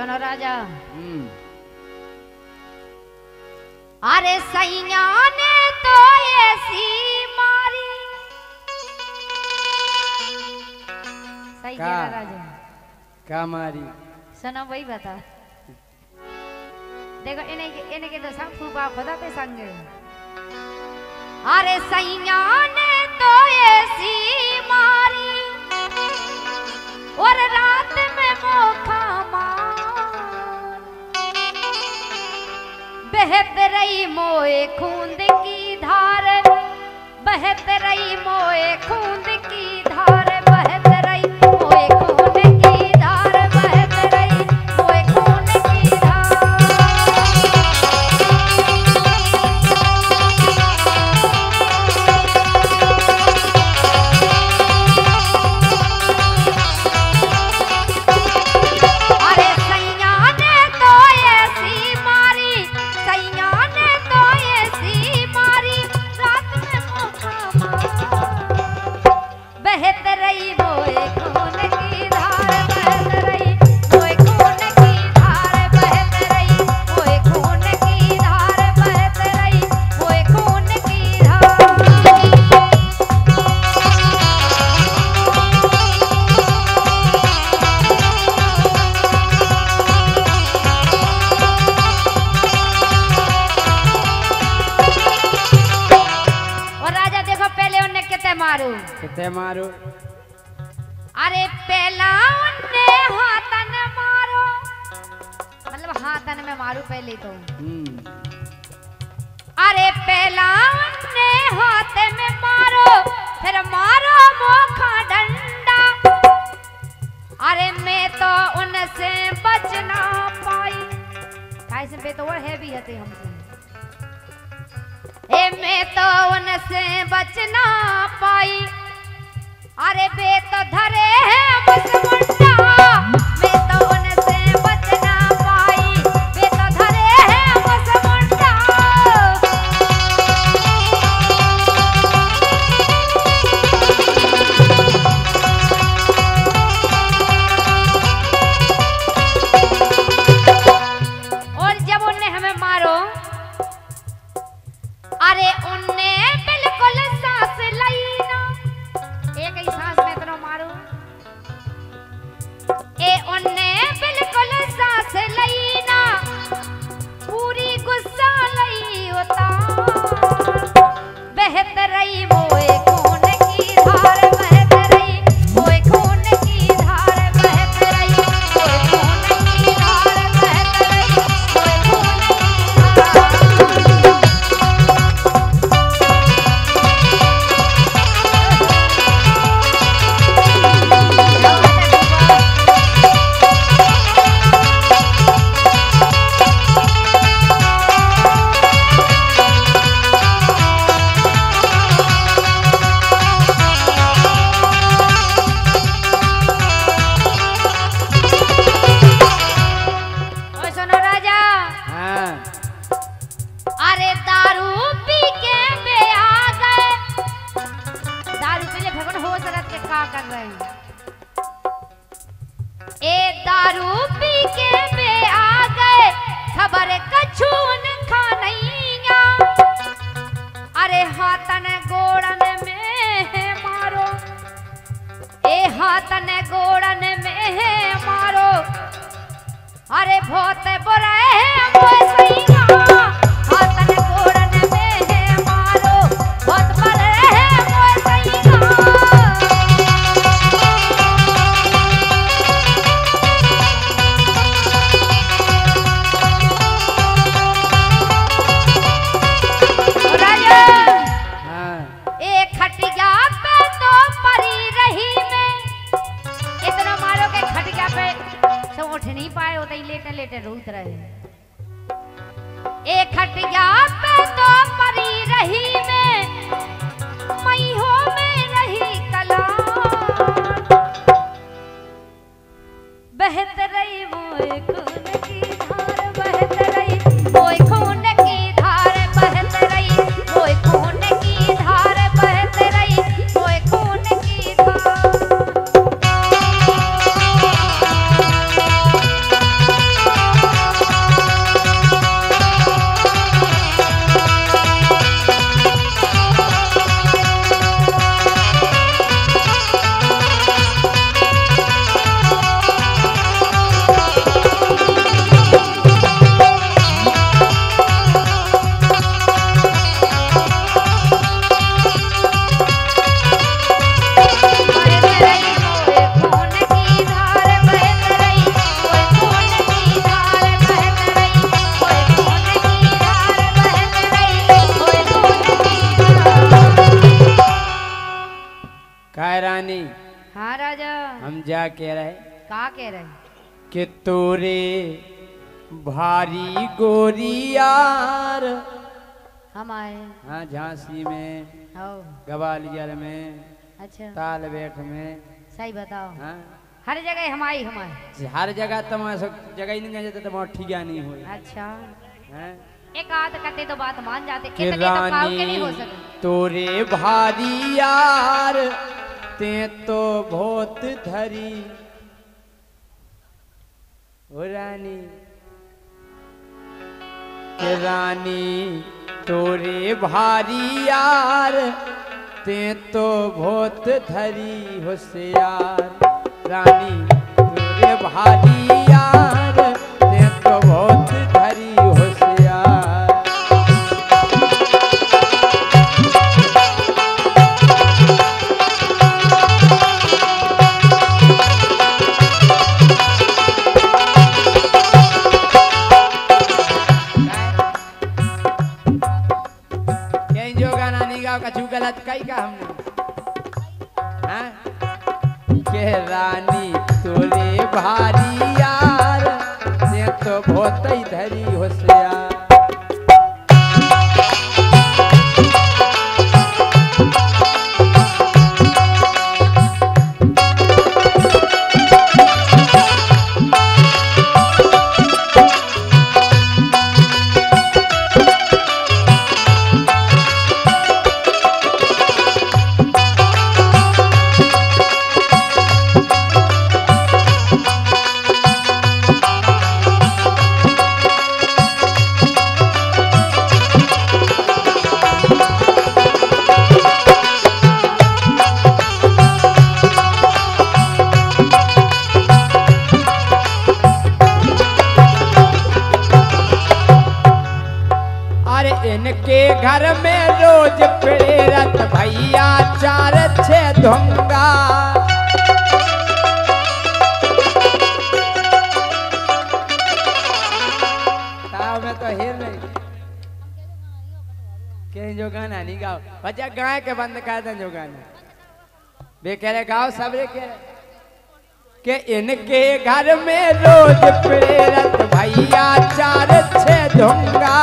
सुनो राजा। हम्म, अरे सैया ने तो ऐसी मारी सही का? कह रहा राजा। का मारी? सुनो वही बता देखो इन्हें इन्हें के तो सब फूफा खुदा पे संग। अरे सैया ने तो ऐसी मारी और रात में मोखा बहत रही मोए खूंद की धार बहत रही मोए खूंद की मारो। अरे पहला उन्ने हाथन मारो। मतलब हाथन में मारू पहले तो। हम्म, अरे पहला उन्ने हाथ में मारो फिर मारो मोखा डंडा। अरे मैं तो उनसे बच ना पाई। कैसे पे तो वो है भी हते हमसे। ए मैं तो उनसे बच ना पाई। अरे बे तो धरे है मुसमुंडा उठ नहीं पाए ही लेटे लेटे रूत रहे। एक खटिया पे तो परी रही में मई हो में रही कला। बहत रही वो खून कह रहे का कह रहे कि तोरे भारी गोरियार हम आए। हाँ झांसी में हो ग्वालियर में अच्छा। तालबेट में। सही बताओ। हाँ। हर जगह हम आई हम आए। हर जगह तमा सब जगह ही नहीं जाते तो ठीक नहीं हुई अच्छा। हैं? एक आध करते तो बात मान जाते इतने तो के नहीं हो सके तोरे भारी यार। ते तो बहुत धरी। रानी रानी, तोरे भारी यार, ते तो भोत धरी होशियार। रानी, तोरे भारी रानी तोरे भारी यार से तो बहुत गाओ बच्चा गाय के बंद कर दे जो गाना बे कह रहे, गाओ सब रे, कह के इनके घर में रोज प्रेरत भैया चार छे धोंगा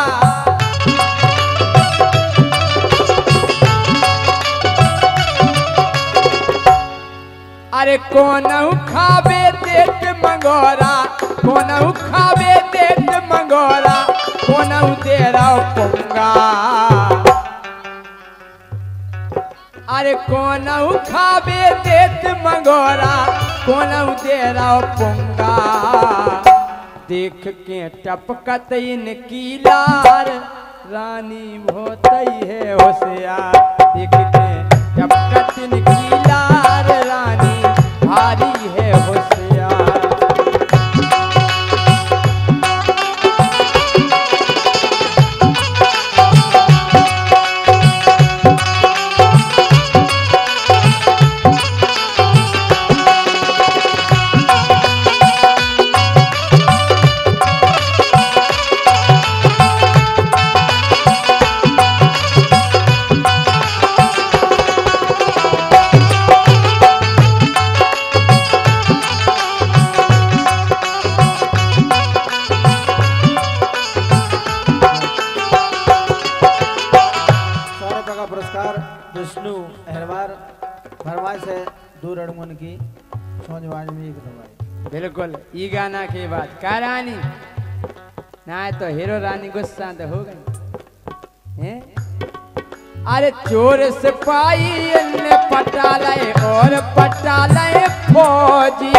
अरे कौन खावे देत मंगोरा, कौन खावे देत मंगोरा, कौन तेरा पोंगा। अरे कौन खावे देत मंगोरा? कौन तेरा पोंगा? देख के टपकत इनकी लार। रानी भोतई है होशियार। देख के टपकत इनकी लार। फरमाइश है दूर अड़मन की सोजवाज में एक दवाई बिल्कुल, ई गाना के बाद का रानी? ना तो हीरो रानी गुस्सा तो हो गई हैं? अरे चोर सिपाही ने पटा लए और पटा लए फौजी।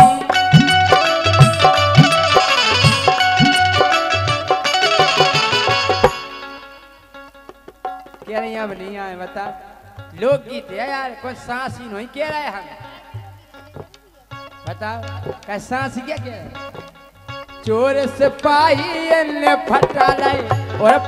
कह रही अब नहीं आए, बता। लोकगीत है, यार, कोई सांस ही नहीं कह रहे हम। बताओ क्या सांस क्या कह चोर सिपाही फटा लए और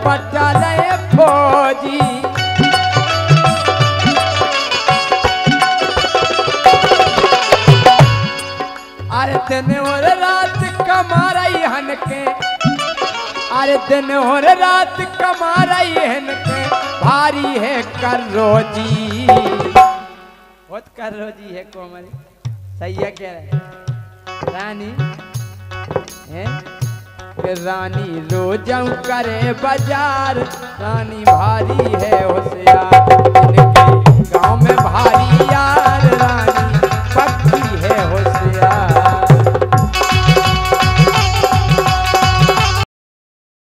अरे दिन और रात कमा रही है भारी है कर रोजी। बहुत कर रोजी है कोमल। सही है कह रहे रानी, है? रानी रोज करे बाज़ार। रानी भारी है होशियार।